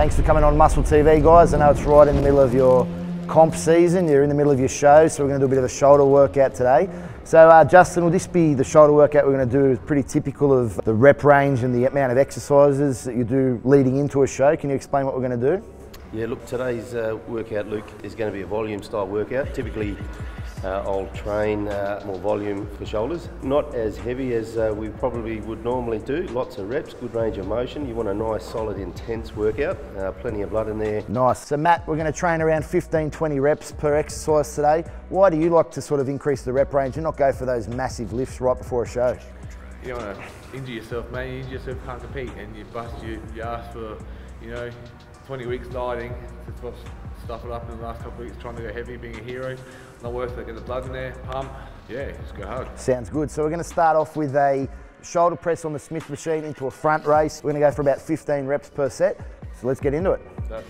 Thanks for coming on Muscle TV, guys. I know it's right in the middle of your comp season. You're in the middle of your show, so we're going to do a bit of a shoulder workout today. So, uh, Justin, will this be the shoulder workout we're going to do? Is pretty typical of the rep range and the amount of exercises that you do leading into a show. Can you explain what we're going to do? Yeah, look, today's uh, workout, Luke, is going to be a volume style workout. Typically, uh, I'll train uh, more volume for shoulders. Not as heavy as uh, we probably would normally do. Lots of reps, good range of motion. You want a nice, solid, intense workout. Uh, plenty of blood in there. Nice. So, Matt, we're going to train around 15, 20 reps per exercise today. Why do you like to sort of increase the rep range and not go for those massive lifts right before a show? You don't want to injure yourself, mate. You injure yourself, can't compete, and you bust you, you ask for, you know, 20 weeks dieting, to stuff it up in the last couple of weeks, trying to go heavy, being a hero. Not worth it, get the blood in there, pump, yeah, just go hard. Sounds good. So we're going to start off with a shoulder press on the Smith machine into a front raise. We're going to go for about 15 reps per set. So let's get into it. pumping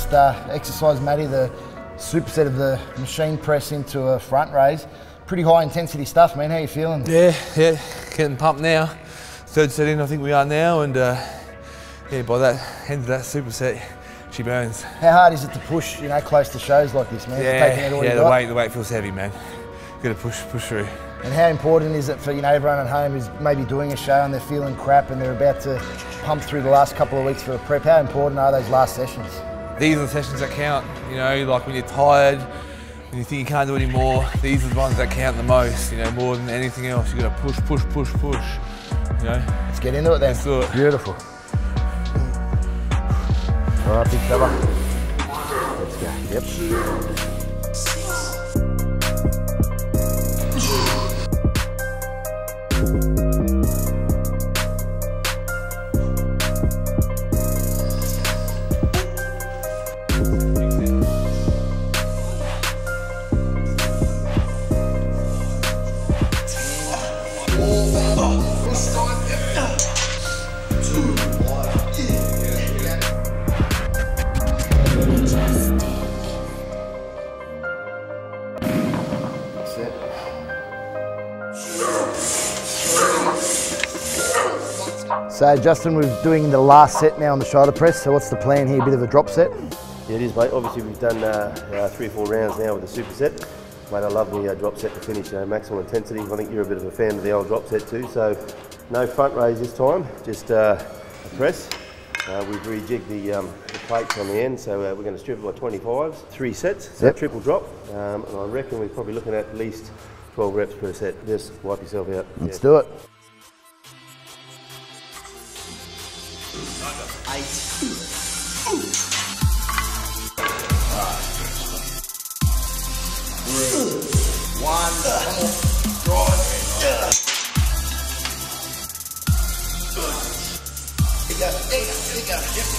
first uh, exercise, Matty, the superset of the machine press into a front raise. Pretty high intensity stuff, man. How you feeling? Yeah, yeah, getting pumped now. Third set in, I think we are now, and uh, yeah, by that end of that superset, she burns. How hard is it to push, you know, close to shows like this, man? Yeah, yeah, the weight, the weight feels heavy, man. Got to push, push through. And how important is it for you know everyone at home who's maybe doing a show and they're feeling crap and they're about to pump through the last couple of weeks for a prep? How important are those last sessions? These are the sessions that count. You know, like when you're tired, when you think you can't do any more, these are the ones that count the most. You know, more than anything else. You've got to push, push, push, push. You know. Let's get into it then. Let's do it. Beautiful. All right, big fella. Let's go. Yep. Set. So Justin, we're doing the last set now on the shoulder press. So what's the plan here? A bit of a drop set. Yeah, it is, mate. Obviously, we've done uh, uh, three or four rounds now with the superset. Mate, I love the uh, drop set to finish, you know, maximal intensity. I think you're a bit of a fan of the old drop set too. So, no front raise this time, just uh, a press. Uh, we've rejigged the, um, the plates on the end, so uh, we're going to strip it by 25s, three sets, so Yep. triple drop. Um, and I reckon we're probably looking at at least 12 reps per set. Just wipe yourself out. Let's Yeah. do it.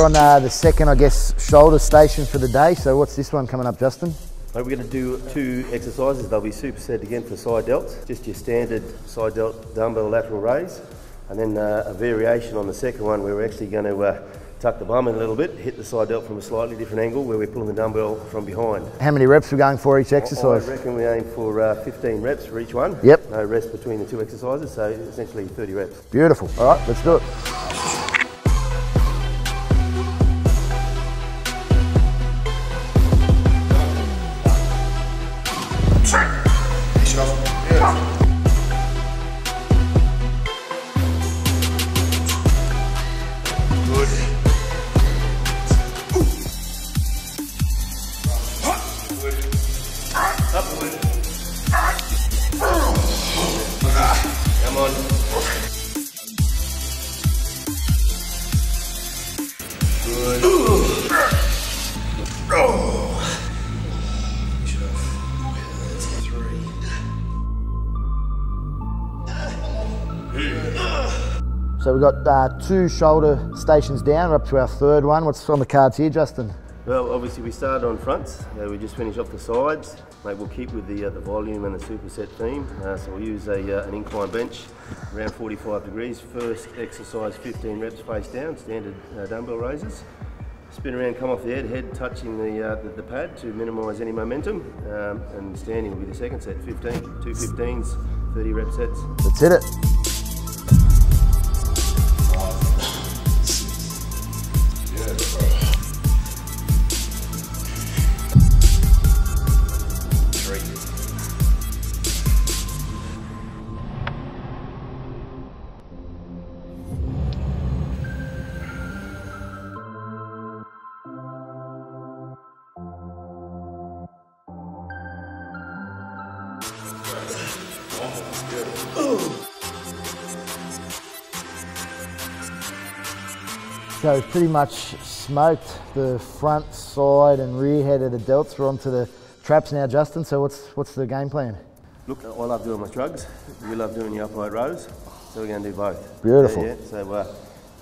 we're on uh, the second, I guess, shoulder station for the day. So what's this one coming up, Justin? Mate, we're going to do two exercises. They'll be superset again for side delts. Just your standard side delt dumbbell lateral raise. And then uh, a variation on the second one where we're actually going to uh, tuck the bum in a little bit, hit the side delt from a slightly different angle where we're pulling the dumbbell from behind. How many reps we're going for each exercise? I reckon we aim for uh, 15 reps for each one. Yep. No rest between the two exercises, so essentially 30 reps. Beautiful. All right, let's do it. So we've got uh, two shoulder stations down. We're up to our third one. What's on the cards here, Justin? Well, obviously we started on fronts. Uh, we just finished off the sides. Mate, we'll keep with the uh, the volume and the superset theme. Uh, so we'll use a, uh, an incline bench around 45 degrees. First exercise, 15 reps face down, standard uh, dumbbell raises. Spin around, come off the head, head touching the, uh, the, the pad to minimise any momentum. Um, and standing will be the second set, 15, two 15s, 30 rep sets. Let's hit it. Ooh. So we've pretty much smoked the front, side, and rear head of the delts. We're onto the traps now, Justin. So what's what's the game plan? Look, I love doing my shrugs. You love doing your upright rows. So we're going to do both. Beautiful. Yeah, yeah. So uh,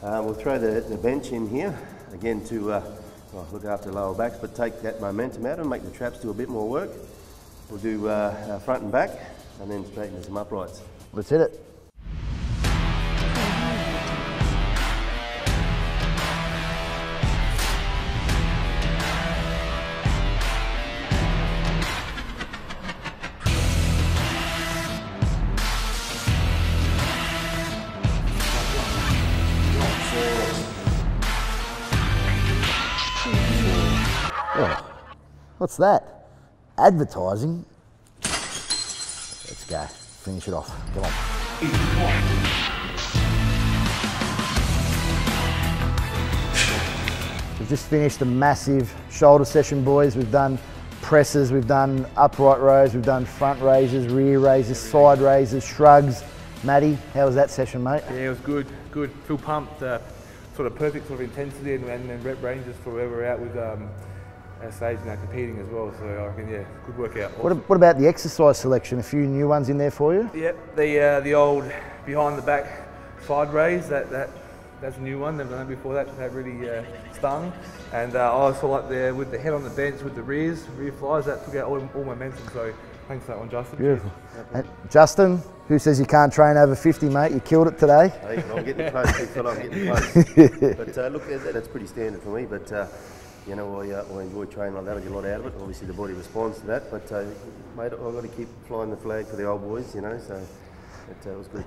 uh, we'll throw the, the bench in here again to uh, well, look after lower backs, but take that momentum out and make the traps do a bit more work. We'll do uh, front and back, and then straight into some uprights. Let's hit it. What's that? Advertising. Let's go. Finish it off. Come on. We've just finished a massive shoulder session, boys. We've done presses, we've done upright rows, we've done front raises, rear raises, side raises, shrugs. Matty, how was that session, mate? Yeah, it was good, good. Feel pumped. Uh, sort of perfect sort of intensity and, and rep ranges for where we're at with um, our stage now competing as well. So I reckon, yeah, good workout. What, what about the exercise selection? A few new ones in there for you? Yep, the uh, the old behind the back side raise. That that that's a new one. Never done it before. That that really uh, stung. And uh, I also like there with the head on the bench with the rears, rear flies. That took out all, all momentum. So thanks for that one, Justin. Beautiful. And Justin, who says you can't train over 50, mate? You killed it today. I'm getting close, I'm getting close. but uh, look, that- that's pretty standard for me. But uh, you know, I, uh, I enjoy training like that. I get a lot out of it. Obviously, the body responds to that. But uh, mate, I've got to keep flying the flag for the old boys. You know, so it uh, was good.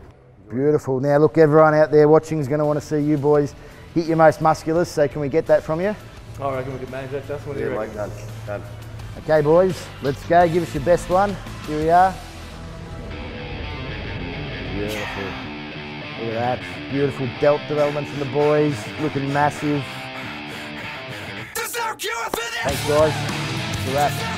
Beautiful. Now, look, everyone out there watching is going to want to see you boys hit your most musculars. So, can we get that from you? I reckon we can manage that. Justin, what do Yeah, you mate, done, done. Okay, boys, let's go. Give us your best one. Here we are. Beautiful. Look at that. Beautiful delt development from the boys. Looking massive. Thanks, guys. It's a wrap.